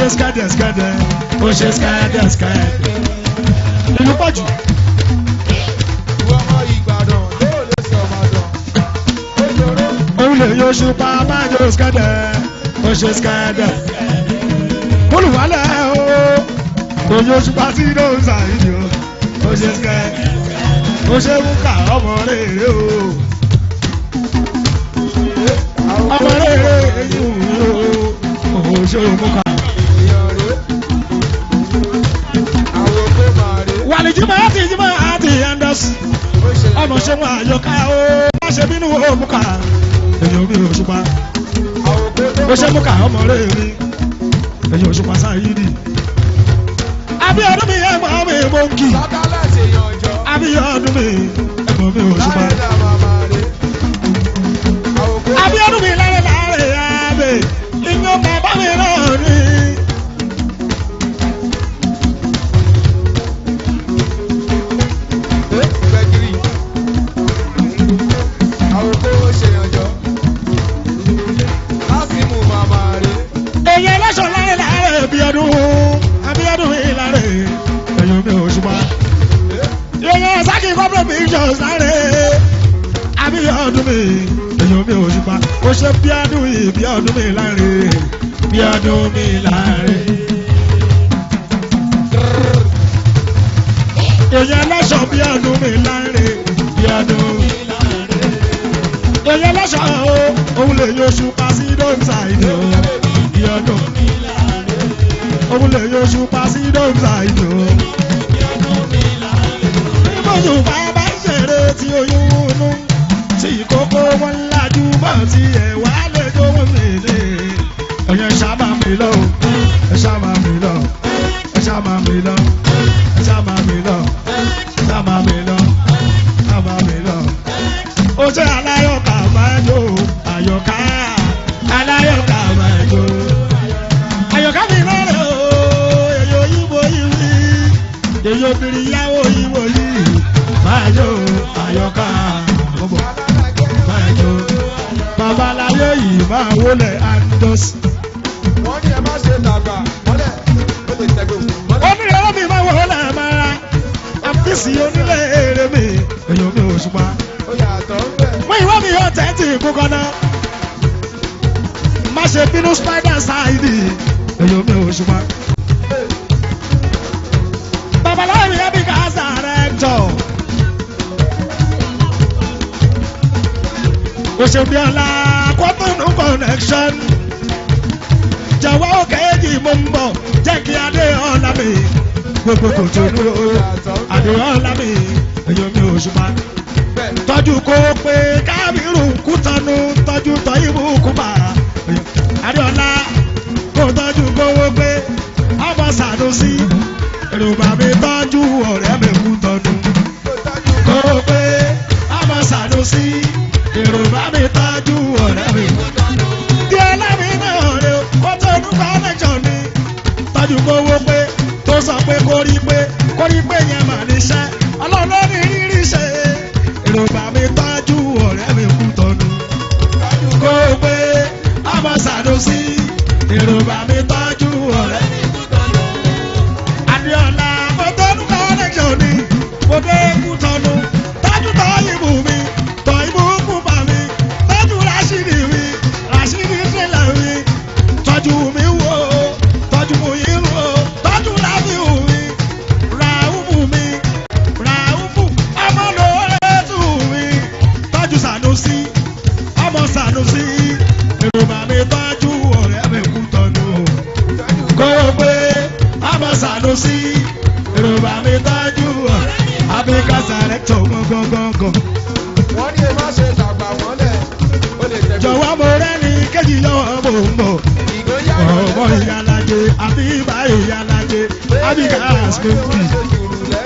Ṣe skẹ́dẹ̀ skẹ́dẹ̀ ò ṣe skẹ́dẹ̀ skẹ́dẹ̀. ìlú pọ̀jù. Ìgbàdàn yóò. Ó ṣòro. ṣùpá máa yọ skẹ́dẹ̀ ò ṣe skẹ́dẹ̀. olùwálẹ̀ o òye ṣùpá tí ló ń ṣàyíjọ ò ṣe skẹ́dẹ̀ ó ṣe mú ká ọmọ rere o Àwọn ọmọ rere yìí o ò ká. Ẹndọ́sì Ó ṣe ọmọ ṣe wọn àyọká o má ṣe bínú o mú ká èyàn mi ò ṣùpá àwọn kò tó ó ṣe mú ká ọmọ rere èyàn ò ṣùpá sáyídì. abíọ́dún mi ẹ̀gbọ́n mi mò ń kì abíọ́dún mi ẹ̀gbọ́n mi ò ṣùpá. Láyé dá màmá rè. Àwọn kò abíọ́dún mi lárẹ̀ lárẹ̀ abẹ́ ìyàn bàbá mi náà abíọ́dún abíọ́dún mi lárẹ̀ èyàn mi ò ṣùpá. èyàn sákì kọ́pọ̀ pictures lárẹ̀ abíọ́dún mi èyàn mi ò ṣùpá. ó ṣe bíọ́dún yìí bíọ́dún mi lárẹ̀ bíọ́dún mi lárẹ̀. èyí ẹlẹ́sọ̀ bíọ́dún mi lárẹ̀ bíọ́dún mi lárẹ̀. èyí ẹlẹ́sọ̀ o òun lè yọ ṣùpá sí dọ́ńtà ìdí o bíọ́dún mi lárẹ̀ òun lè yọ ṣùpá sí dọ́gba ìjọ. ìbọ̀sùn bàbá ṣeré tí oyún inú tí ìkókó wọn lajú bọ̀ tí ẹ̀ wá lè jó wọn lè lè ọ̀yẹ́ sábà mi lọ́wọ́.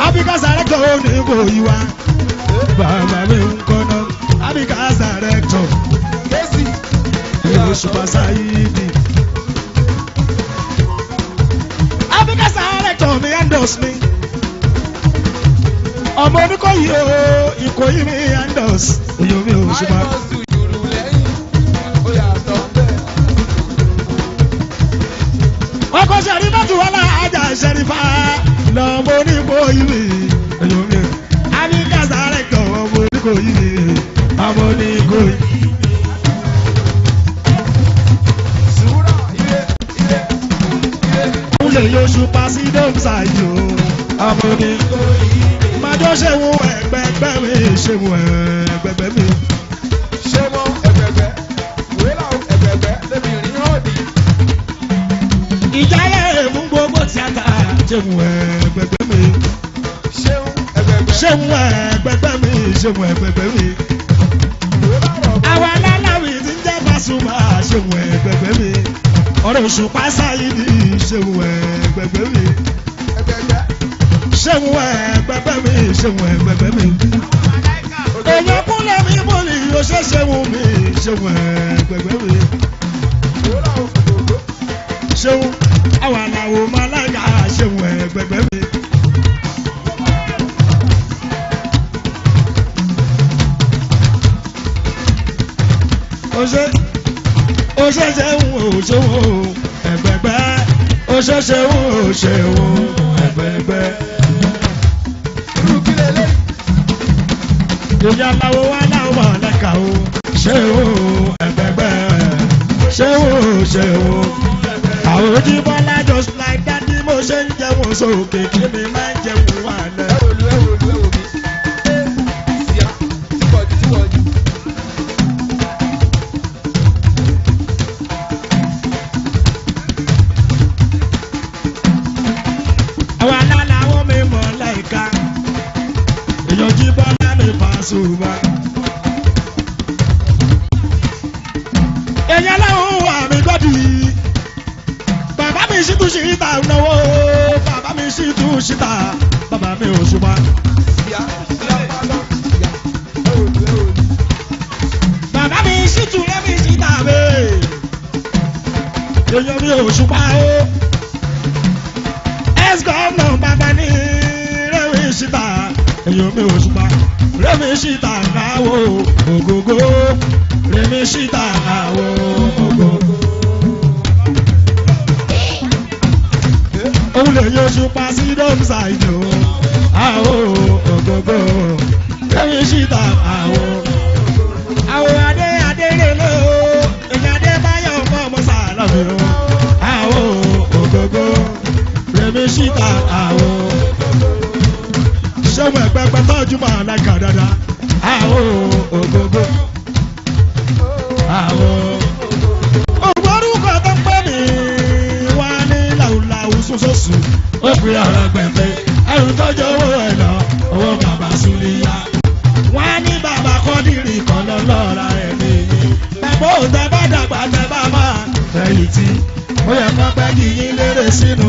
abika sarekto n'igbo yiwa. Baba mi nkọnọ abika sarekto ìlú super saidi. abika sarekto mi endorse mi ọmọ oníkòyí o ìkòyí mi endorse. hijo ṣeun ẹgbẹgbẹ mi ṣeun ẹgbẹgbẹ mi. èèyàn kúnlẹ̀ mi bò ní yóò ṣe ṣeun mi ṣeun ẹgbẹgbẹ mi. ṣeun àwọn àlàó máa lága ṣeun ẹgbẹgbẹ mi. ọṣẹ ọṣẹ ṣeun ọṣẹ ẹgbẹgbẹ ọṣẹ ṣeun ọṣẹ o. ìyá aláwo wá láwọn àlẹ́kà o. Ṣé o ẹ̀gbẹ́gbẹ́ ṣé o ṣé o? Àwọn ojú just like that ni mo ṣe ń jẹun sókè kí mi máa ń jẹun wà lẹ́yìn. Lẹ́yìn ṣìtà àwọ̀. ṣéwọ̀n ẹ̀pẹ́pẹ́ tọ́jú mọ́ aláìka dáadáa àwọ̀ ògógó àwọ̀ ògbórúkọ tó ń pè mí wá ní làwùlàwù sọ́sọ́sù ó pè ọ̀rọ̀ gbẹ̀gbẹ̀ ẹrù tọ́jú owó ẹ̀ lọ owó bàbá Súlíyà. wọ́n á ní bàbá kọ́dìrì kan lọ lọ́ra ẹ̀ nìyí. bàbá ò tẹ bá dàgbà tẹ bá máa fẹ̀yìn tì ó yẹ kó pẹ́ kí yín lérè sínú.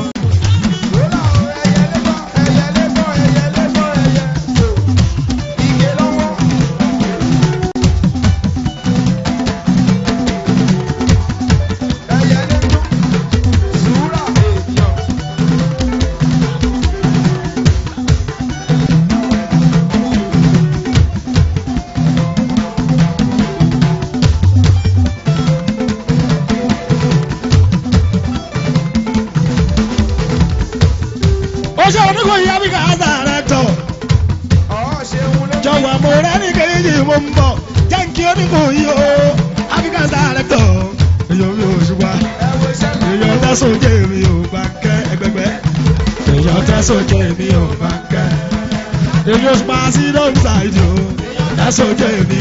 Tẹ́sán jẹ́ mi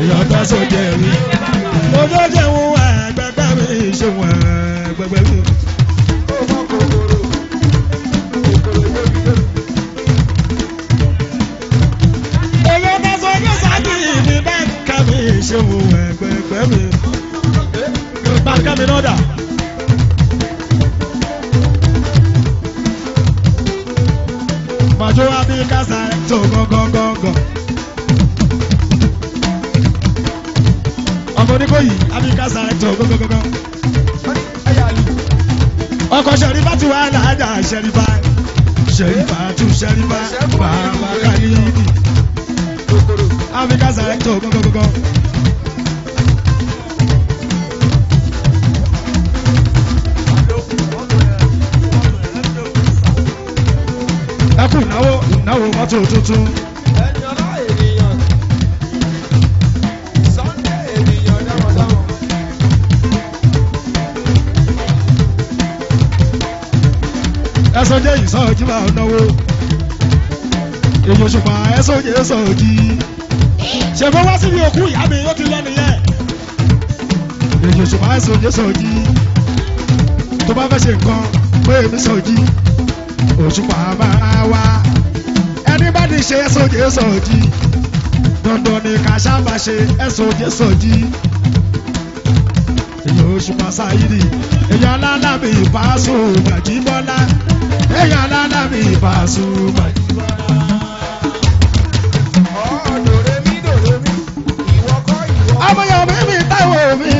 èèyàn tẹ́sán jẹ́ mi. ojú jẹ́ wọn ẹgbẹ́gbẹ́ mi ṣe wọn ẹgbẹ́gbẹ́ mi. Jẹ́ sáàkì mi kẹ́ mi ṣe wọn ẹgbẹ́gbẹ́ mi. bá ń kẹ́ gángangangan. Ọmọ Oníkòyí Abika. Ẹyà lù. Ọkọ̀ Ṣẹ̀rífà tún wà láàjà Ṣẹ̀rífà. Ṣẹ̀rífà tún Ṣẹ̀rífà bàbá Kàlíyìí. Abika Sàrẹ́tò gángangangan. Ẹ kú ìnáwó ìnáwó mọ́tò tuntun. Ẹsọ jẹ ìsọjí máa náwó. Èyí òṣùpá ẹsọ jẹ ìsọjí ṣèfọ wá síbi òkú ìyá mi ó ti lọ nìyẹn? Èyí òṣùpá ẹsọ jẹ ìsọjí tó bá fẹ́ ṣe nǹkan pé èmi sọjí òṣùpá máa wá. Ẹni bá ní ṣe ẹsọ jẹ ìsọjí dandan ni ká sábà ṣe ẹsọ jẹ ìsọjí èyí òṣùpá sáyidì. Èyí èyí alálàbí ìbáṣọ màjíbọ́lá. Dòrèmí. Ìwọ kọ́ ìwọ. ọmọyàn mímí táwọn mi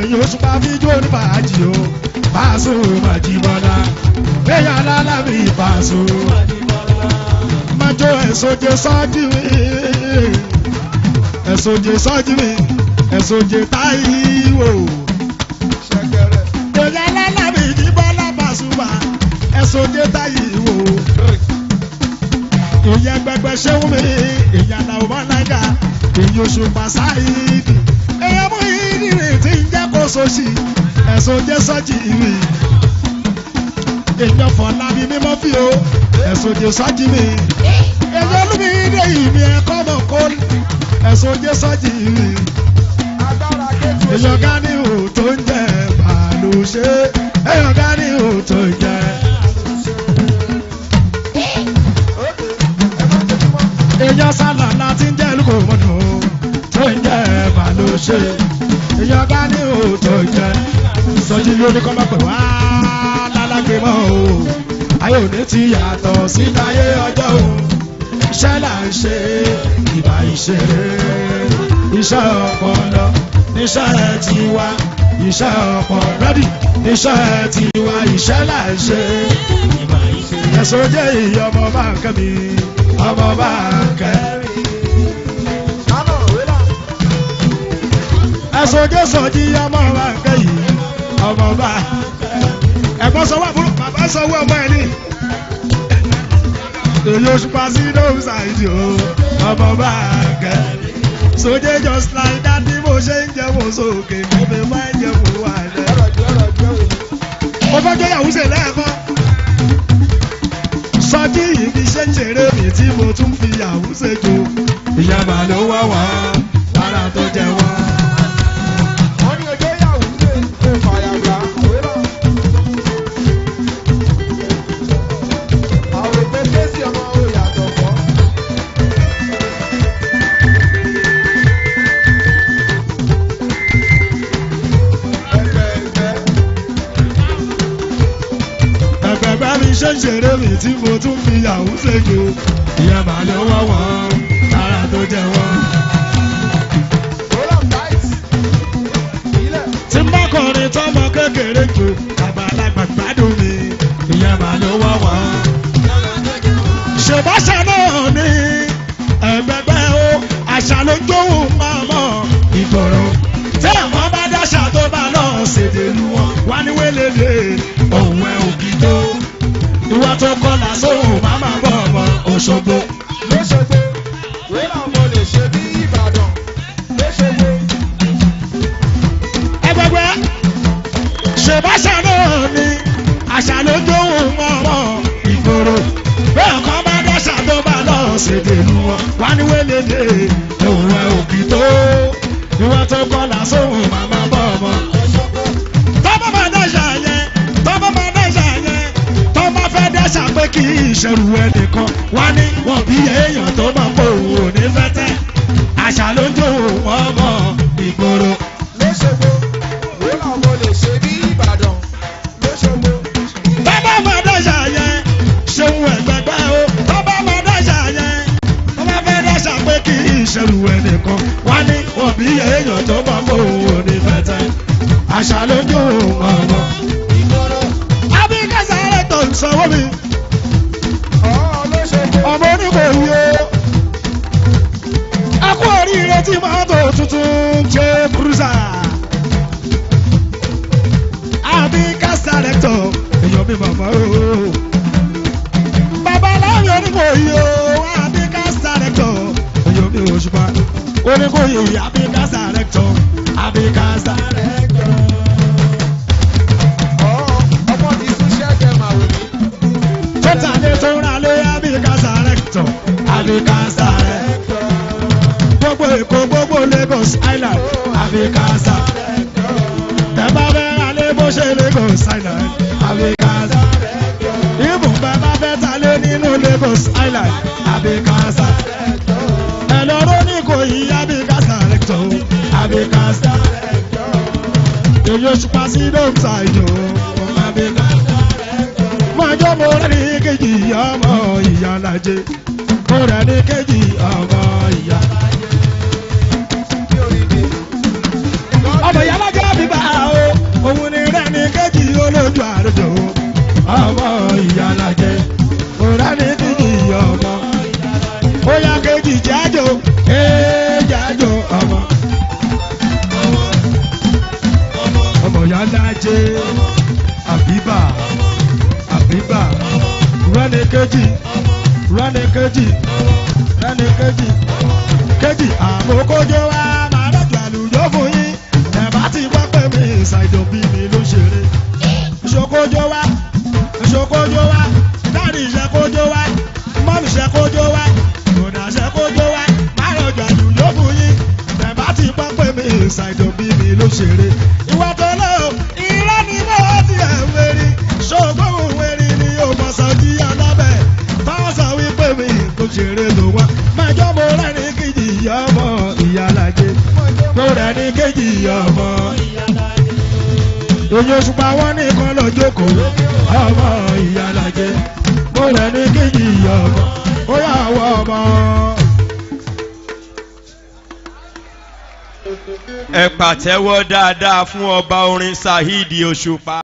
èyí òṣùpá fíjó ní fàájì o báṣọ màjíbọ́lá èyí alálàbí ìbáṣọ májọ ẹ̀sọ́jẹ sọ́jú mi ẹ̀sọ́jẹ sọ́jú mi ẹ̀sọ́jẹ táyíwò. Dé táyì wò. Ìyẹn gbẹgbẹ ṣéwú mi, ìyẹn làwọn bá nájà, èyí oṣù Pàṣáìdì. Èyàn mú ìdílé tí ń jẹ́ kó sọ́ọ̀ṣì, ẹ̀sùn jẹ́ sọ́ọ̀jì ìwé. Èyàn Fọlábí mímọ́ fi o, ẹ̀sùn jẹ́ sọ́ọ̀jì mi. Èyàn Olúmídé ìmí ẹ̀kọ́ mọ̀ kó, ẹ̀sùn jẹ́ sọ́ọ̀jì kéjì èèyàn ká ní tó ń jẹ bàálù ṣe èèyàn ká ní ihò kásálà láti ń jẹ́ lóko mọ́nà tó ń jẹ́ ẹ̀fà ló ṣe. Ní òótọ́ jẹ́. Sọjí lórí kọ́ máa wá lálágbé mọ́ o. Ayé òní ti yàtọ̀ sí táyé ọjọ́ o. Iṣẹ́ là ń ṣe ìbá ìṣeré iṣẹ́ ọpọlọ níṣẹ́ tiwa iṣẹ́ ọpọlọ rẹ́dì níṣẹ́ tiwa iṣẹ́ là ń ṣe. Ẹ̀sọ́ jẹ́ ìyá ọmọ bá ń kẹ́ ọmọ bá ń kẹ́ mi. Sánà wíwá. ẹ̀sọ́ jẹ́ sọ̀jí ọmọ bá ń kẹ́ yìí ọmọ bá ẹ̀gbọ́n sọ wá fún bàbá sọ wọ́ ọmọ ẹ̀ ní. èyí oṣù pa sí lóhùn ṣáìdì o ọmọ bá ń kẹ́ sójé just like that bí mo ṣe ń jẹ́ mo sókè mo fi máa ń jẹ́ mo wà lẹ́. Mo fẹ́ jẹ́ yàwó ṣe lẹ́ẹ̀kan. sọjí ibi ṣe ń ṣeré mi tí mo tún fi ṣe jò ìyá màá ló wá wá lára tó jẹ ń ṣeré mi tí mo tún fi yàwó ṣe kékeré jò àgbàlagbà gbádùn mi ìyá màá ló wá wá. ṣèbáṣà náà ní ẹgbẹgbẹ o àṣà ló jóhùn mọ́mọ́ ìgboro tí àwọn bá dáṣà tó bá lọ ṣèdè lu wọn wá ní wélélè òun ẹ òkì tó ìwà tó kọlà sóhùn má má bọ̀ ọmọ Òṣogbo. Ló jóhùn mọ́mọ́ ìgboro bẹ́ẹ̀ kọ́ bá dáṣà tó bá lọ ṣèdè lu wọn. Wá ní wélélè òun ẹ òkì tó. Ìwà tó kọlà sóhùn má má bọ̀ ọmọ. Tọ́mọ máa dáṣà yẹn tọ́mọ máa dáṣà yẹn tọ́mọ fẹ́ dáṣà pé kí ìṣẹ̀rù ẹnìkan wá ní wọn bí èèyàn tó máa pò wò ní fẹ́tẹ́ àṣà ló ń jó wọn mọ́ ìgboro. Rẹ̀tọ̀ àbí kásá rẹ̀tọ̀. gbogbo èkó gbogbo Lagos Island àbí kásá. tẹ́bá fẹ́ alẹ́ bó ṣe Lagos Island àbí kásá. ibùn bẹ́ẹ̀ bá fẹ́ ta lé nínú Lagos Island àbí kásá. ẹ̀lọ́rọ́ ní kò yí àbí kásá rẹ̀tọ̀ àbí kásá. èyí oṣù pa sí dókítà àbí kásá. Mọ̀jọ́ mo rẹ̀ ní kejì ọmọ ìyá lajẹ. mo rẹ̀ ní kejì ọmọ ìyá lajẹ. Ọmọ ìyá lajẹ bí bá o òun ni rẹ̀ ní kejì olójú àrùjọ. ọmọ ìyá lajẹ. mo rẹ̀ kejì kejì rẹ́ni kejì rẹ́ni kejì kejì àmókójó wa máa rẹ̀jù àlùjọ fún yín. Ẹ̀bá ti gbọ́ pé mi ìsàìdò bí mi ló ṣeré. Ìṣokójó wa ìṣokójó wa dáàdì ìṣẹ́kójó wa mọ́mì ìṣẹ́kójó wa kòdà ìṣẹ́kójó wa máa rẹ̀jù àlùjọ fún yín. Ẹ̀bá ti gbọ́ pé mi ìsàìdò bí mi ló ṣeré. Ìwà Mo rẹ̀ ní kejì ọmọ Oyin òṣùpá wọn nìkan lọ jókòó ọmọ ìyálàjẹ. Rẹ̀ ní kejì ọmọ ó yà wọ ọmọ. ẹ pàtẹ́wọ́ dáadáa fún ọba orin saheed òṣùpá.